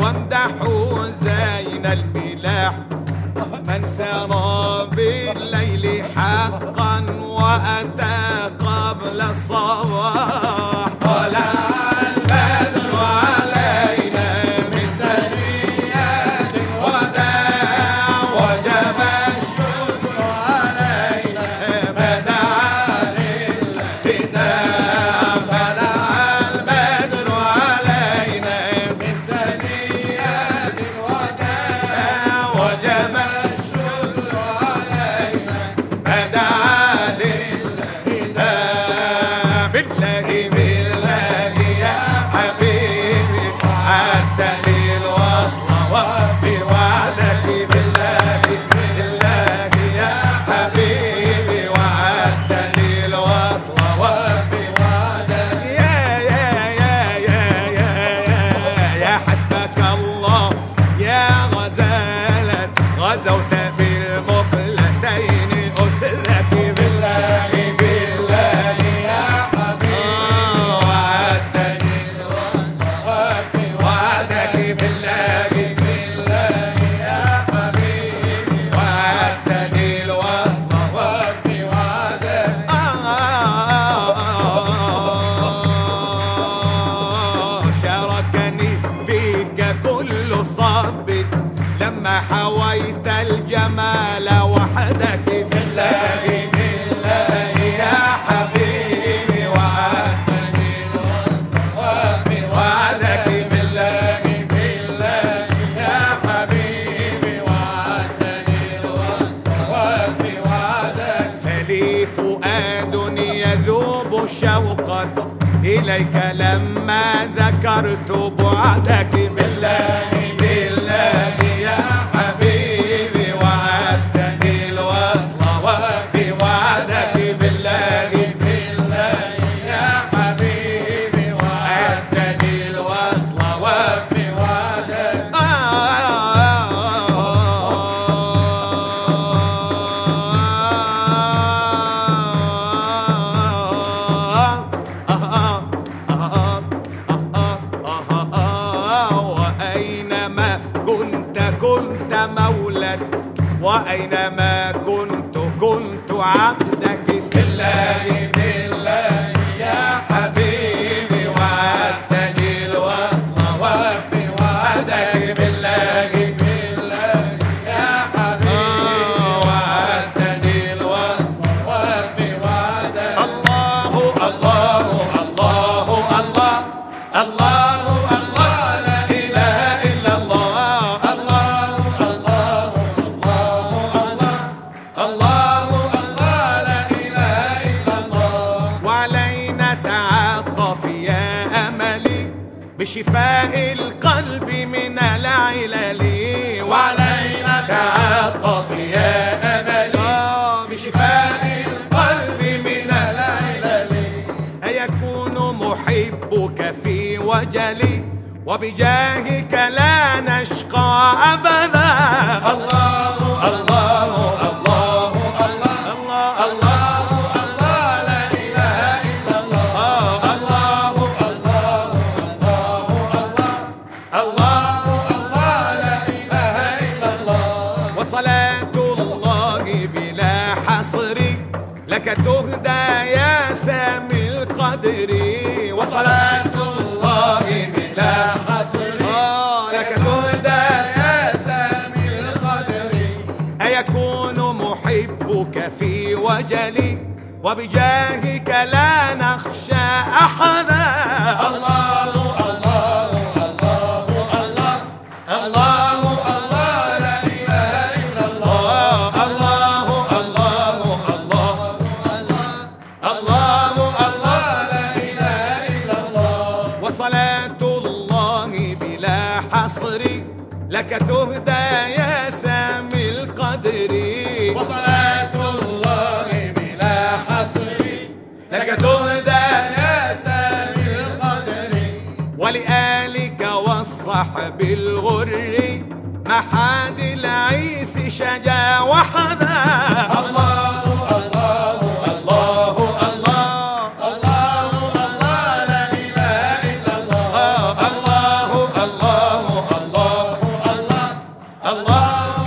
وامدحوا شوقا إليك لما ذكرت بعدك أينما كنت كنت مولا وأينما كنت كنت عبدك. بالله يا حبيبي آه. الله الله الله, الله لشفاء القلب من العلل وعلينا تعطف يا أملي. آه، بشفاء القلب من العلل. أيكون محبك في وجلي وبجاهك لا نشقى أبدا. الله أنت يا سامي القدر وصلاة الله بلا حصر آه، لك تهدى يا سامي القدر. أيكون محبك في وجلي وبجاهك لا نخشى أحدا لك تهدى يا سامي القدري وصلاة الله بلا حصر. لك تهدى يا سامي القدري ولآلك والصحب الغر. محاد العيس شجا وحذر Love.